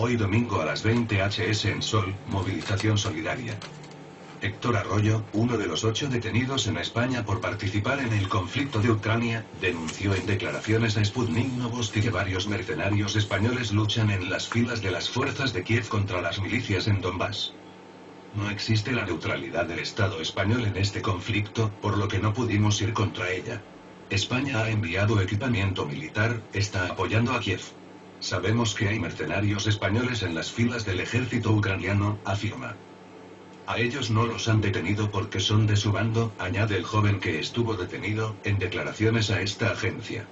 Hoy domingo a las 20 HS en Sol, movilización solidaria. Héctor Arroyo, uno de los ocho detenidos en España por participar en el conflicto de Ucrania, denunció en declaraciones a Sputnik Novosti que varios mercenarios españoles luchan en las filas de las fuerzas de Kiev contra las milicias en Donbass. No existe la neutralidad del Estado español en este conflicto, por lo que no pudimos ir contra ella. España ha enviado equipamiento militar, está apoyando a Kiev. Sabemos que hay mercenarios españoles en las filas del ejército ucraniano, afirma. A ellos no los han detenido porque son de su bando, añade el joven que estuvo detenido, en declaraciones a esta agencia.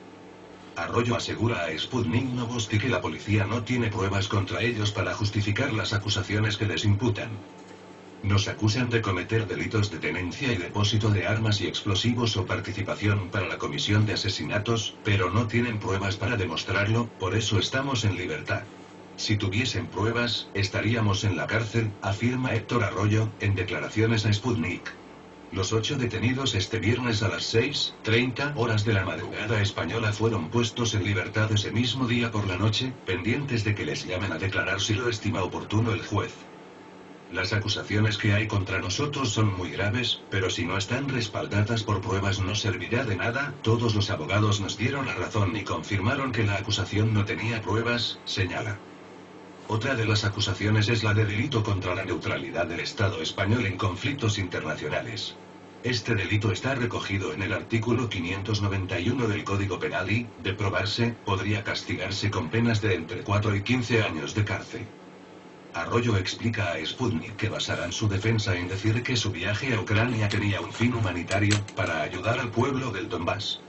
Arroyo asegura a Sputnik Novosti que la policía no tiene pruebas contra ellos para justificar las acusaciones que les imputan. Nos acusan de cometer delitos de tenencia y depósito de armas y explosivos o participación para la comisión de asesinatos, pero no tienen pruebas para demostrarlo, por eso estamos en libertad. Si tuviesen pruebas, estaríamos en la cárcel, afirma Héctor Arroyo, en declaraciones a Sputnik. Los ocho detenidos este viernes a las 6.30 horas de la madrugada española fueron puestos en libertad ese mismo día por la noche, pendientes de que les llamen a declarar si lo estima oportuno el juez. Las acusaciones que hay contra nosotros son muy graves, pero si no están respaldadas por pruebas no servirá de nada, todos los abogados nos dieron la razón y confirmaron que la acusación no tenía pruebas, señala. Otra de las acusaciones es la de delito contra la neutralidad del Estado español en conflictos internacionales. Este delito está recogido en el artículo 591 del Código Penal y, de probarse, podría castigarse con penas de entre 4 y 15 años de cárcel. Arroyo explica a Sputnik que basarán su defensa en decir que su viaje a Ucrania tenía un fin humanitario, para ayudar al pueblo del Donbass.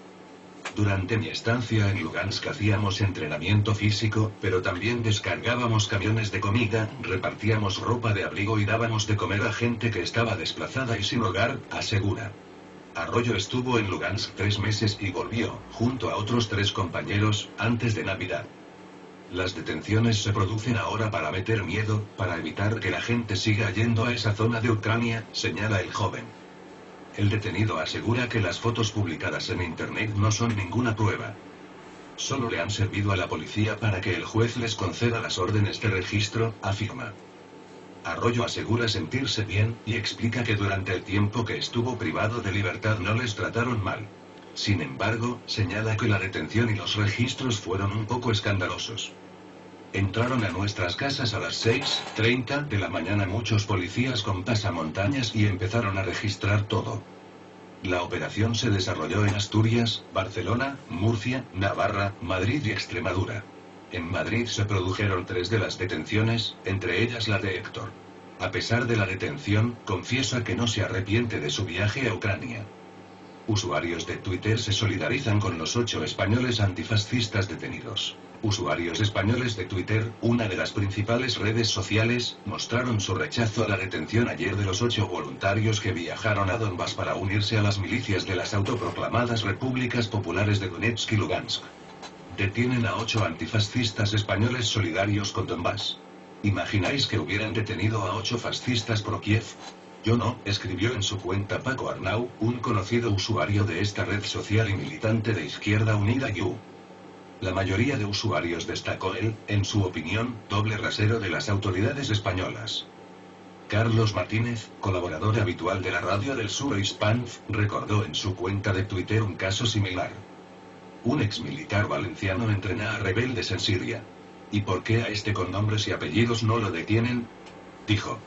Durante mi estancia en Lugansk hacíamos entrenamiento físico, pero también descargábamos camiones de comida, repartíamos ropa de abrigo y dábamos de comer a gente que estaba desplazada y sin hogar, asegura. Arroyo estuvo en Lugansk tres meses y volvió, junto a otros tres compañeros, antes de Navidad. Las detenciones se producen ahora para meter miedo, para evitar que la gente siga yendo a esa zona de Ucrania, señala el joven. El detenido asegura que las fotos publicadas en Internet no son ninguna prueba. Solo le han servido a la policía para que el juez les conceda las órdenes de registro, afirma. Arroyo asegura sentirse bien, y explica que durante el tiempo que estuvo privado de libertad no les trataron mal. Sin embargo, señala que la detención y los registros fueron un poco escandalosos. Entraron a nuestras casas a las 6.30 de la mañana muchos policías con pasamontañas y empezaron a registrar todo. La operación se desarrolló en Asturias, Barcelona, Murcia, Navarra, Madrid y Extremadura. En Madrid se produjeron tres de las detenciones, entre ellas la de Héctor. A pesar de la detención, confiesa que no se arrepiente de su viaje a Ucrania. Usuarios de Twitter se solidarizan con los ocho españoles antifascistas detenidos. Usuarios españoles de Twitter, una de las principales redes sociales, mostraron su rechazo a la detención ayer de los ocho voluntarios que viajaron a Donbass para unirse a las milicias de las autoproclamadas repúblicas populares de Donetsk y Lugansk. Detienen a ocho antifascistas españoles solidarios con Donbass. ¿Imagináis que hubieran detenido a ocho fascistas pro Kiev? Yo no, escribió en su cuenta Paco Arnau, un conocido usuario de esta red social y militante de Izquierda Unida You. La mayoría de usuarios destacó el, en su opinión, doble rasero de las autoridades españolas. Carlos Martínez, colaborador habitual de la radio del sur Hispanf, recordó en su cuenta de Twitter un caso similar. Un ex militar valenciano entrena a rebeldes en Siria. ¿Y por qué a este con nombres y apellidos no lo detienen? Dijo.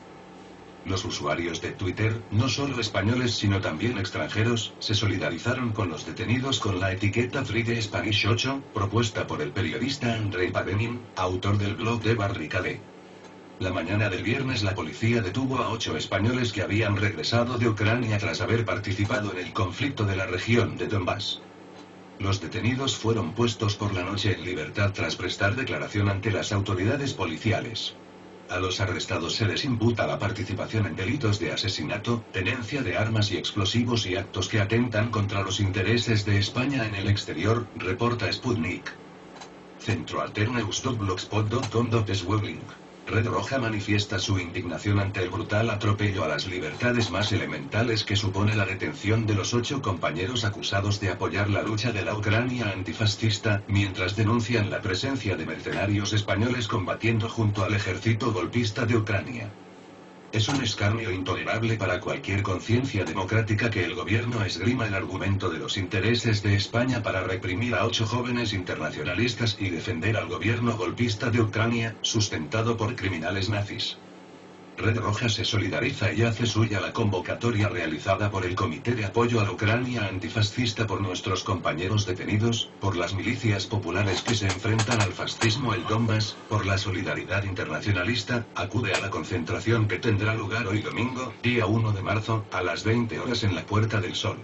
Los usuarios de Twitter, no solo españoles sino también extranjeros, se solidarizaron con los detenidos con la etiqueta Free de Spanish 8, propuesta por el periodista Andrei Pavenin, autor del blog de Barricade. La mañana del viernes la policía detuvo a ocho españoles que habían regresado de Ucrania tras haber participado en el conflicto de la región de Donbass. Los detenidos fueron puestos por la noche en libertad tras prestar declaración ante las autoridades policiales. A los arrestados se les imputa la participación en delitos de asesinato, tenencia de armas y explosivos y actos que atentan contra los intereses de España en el exterior, reporta Sputnik. Centro Red Roja manifiesta su indignación ante el brutal atropello a las libertades más elementales que supone la detención de los ocho compañeros acusados de apoyar la lucha de la Ucrania antifascista, mientras denuncian la presencia de mercenarios españoles combatiendo junto al ejército golpista de Ucrania. Es un escarnio intolerable para cualquier conciencia democrática que el gobierno esgrima el argumento de los intereses de España para reprimir a ocho jóvenes internacionalistas y defender al gobierno golpista de Ucrania, sustentado por criminales nazis. Red Roja se solidariza y hace suya la convocatoria realizada por el Comité de Apoyo a la Ucrania Antifascista por nuestros compañeros detenidos, por las milicias populares que se enfrentan al fascismo el Donbass, por la solidaridad internacionalista, acude a la concentración que tendrá lugar hoy domingo, día 1 de marzo, a las 20 horas en la Puerta del Sol.